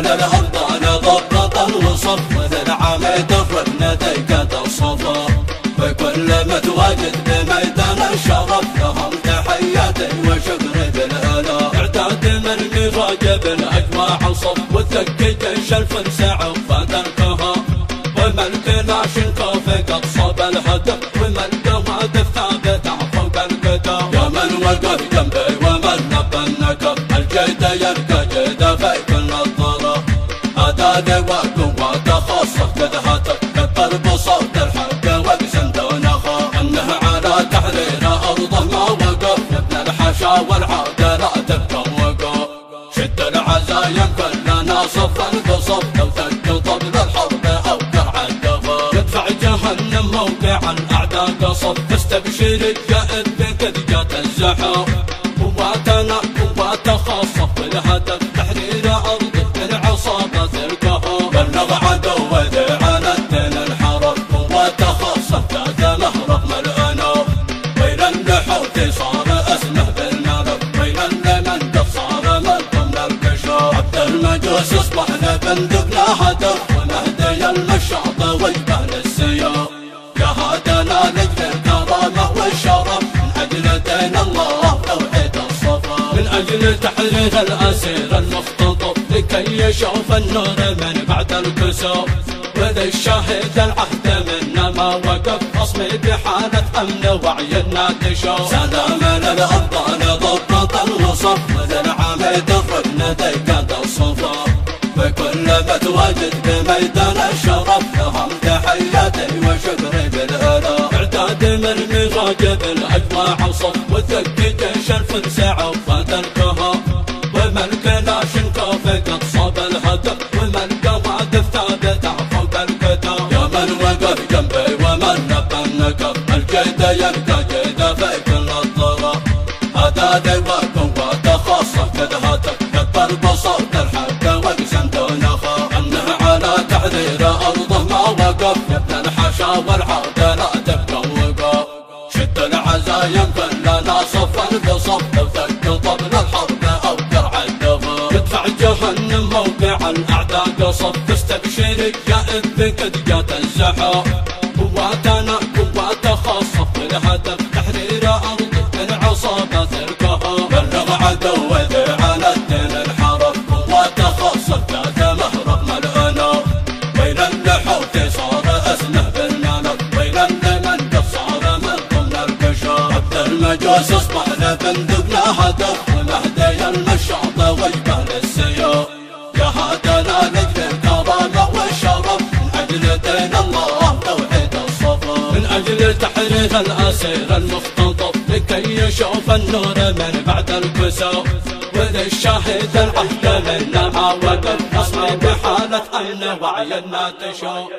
للأبطال ضبط الوصف وللعام تفرقنا ديكة الصفا فكل متواجد بميدان الشرف لهم تحياتي وشكري بالهلا اعتاد من مراجب الأجواع صف وتكي جيش الفنسع فدركها ومن كلاش كافي قد صاب الهدف ومن هدف ثابت فوق الكتاب يا من وقف جنبي ومن نبى النكب الجيد يرقى جيد في كل الطرف أداني وقوة خاصة قد هتف كالقلب صوت الحق واقسم دونها انه على تحرير ارضه ما وقف ابن الحشا والعادة لا وقف شد العزايم كلنا صفا بصف لو ثق طبل الحرب أو كرع الدفا يدفع جهنم موقعا أعداء صف. تستبشر الجائد بك جات الزحف المجوس اصبح لبندقنا هدف ونهدي المشاط وجبه للسياف جهادنا لجل الكرامة والشرف. من أجل دين الله توحيد الصفا. من أجل تحرير الأسير المختطف لكي يشوف النور من بعد الكسوف. وذا الشاهد العهد منا ما وقف. خصمي بحالة أمن وعينا تشوف سلام للابطال ضبط الوصف. وللعام تفرقنا ديكة الصفا بكل متواجد بميدان الشرف لهم تحياتي وشكري بالهلا اعداد من مراجب الاجواع صف وثقي جيش الفنسع فتركها ومن كلاش كافي قد صاب الهدف ومن قواعد ثابت فوق الكتاب. يا من وقف جنبي ومن نبى النكب الجيد يبقى جيد في كل الطرف هدادي وقوة خاصة قد هتف كالضرب تحرير ارضه ما وقف يا ابن الحشا والعادة لا تبقى وقف شد العزايم كلنا صفا بصف ثق طبل الحرب أو درع الدفا يدفع جهنم موقع الأعداء صف تستبشر الجائد بك جات الزحف. قواتنا قوات خاصة. بالهدف تحرير أرض العصابة تركها بلغ عدو المجوس اصبح لبندقنا هدف ونهدي المشاط وجبه للسيوف جهادنا لاجل الكرامة والشرف من أجل دين الله توحيد الصفا من أجل تحرير الأسير المختطف لكي يشوف النور من بعد الكسوف وذا الشاهد العهد منا ما وقف اصلي بحالة امن وعينا تشوف